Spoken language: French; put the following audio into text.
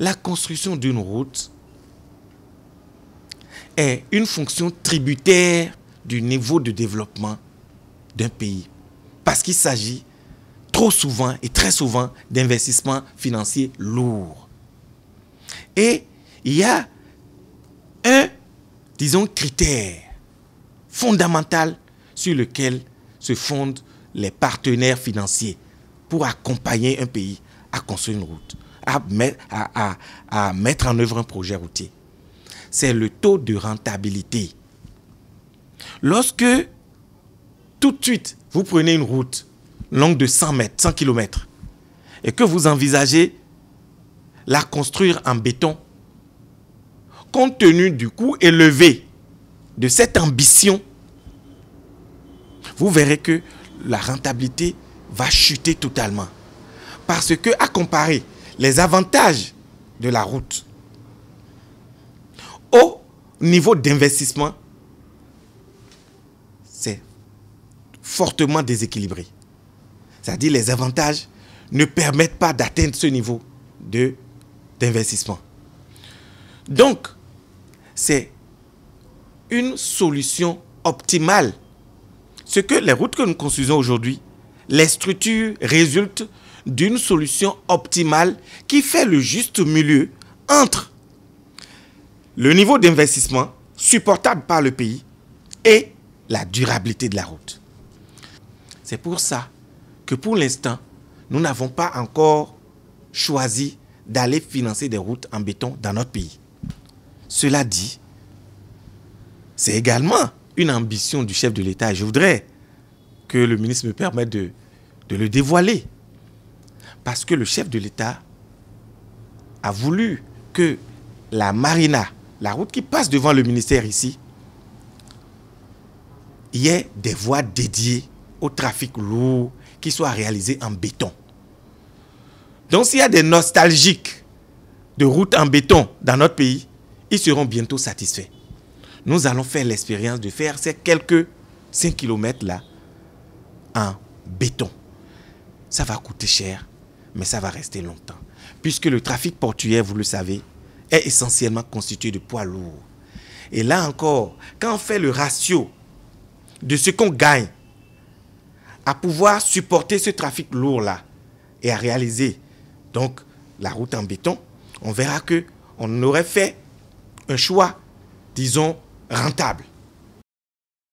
la construction d'une route est une fonction tributaire du niveau de développement d'un pays. Parce qu'il s'agit trop souvent et très souvent d'investissements financiers lourds. Et il y a un, disons, critère fondamental sur lequel se fondent les partenaires financiers pour accompagner un pays à construire une route, à mettre, à, mettre en œuvre un projet routier. C'est le taux de rentabilité. Lorsque tout de suite vous prenez une route longue de 100 mètres, 100 km, et que vous envisagez la construire en béton, compte tenu du coût élevé de cette ambition, vous verrez que la rentabilité va chuter totalement. Parce que, à comparer les avantages de la route au niveau d'investissement, c'est fortement déséquilibré. C'est-à-dire les avantages ne permettent pas d'atteindre ce niveau d'investissement. Donc, c'est une solution optimale. Ce que les routes que nous construisons aujourd'hui, les structures résultent d'une solution optimale qui fait le juste milieu entre le niveau d'investissement supportable par le pays et la durabilité de la route. C'est pour ça que pour l'instant, nous n'avons pas encore choisi d'aller financer des routes en béton dans notre pays. Cela dit, c'est également une ambition du chef de l'État. Je voudrais que le ministre me permette de, de le dévoiler. Parce que le chef de l'État a voulu que la marina, la route qui passe devant le ministère ici, y ait des voies dédiées au trafic lourd qui soient réalisées en béton. Donc s'il y a des nostalgiques de routes en béton dans notre pays, ils seront bientôt satisfaits. Nous allons faire l'expérience de faire ces quelques 5 km là en béton. Ça va coûter cher, mais ça va rester longtemps. Puisque le trafic portuaire, vous le savez, est essentiellement constitué de poids lourds. Et là encore, quand on fait le ratio de ce qu'on gagne à pouvoir supporter ce trafic lourd-là et à réaliser donc la route en béton, on verra que on aurait fait un choix, disons, rentable.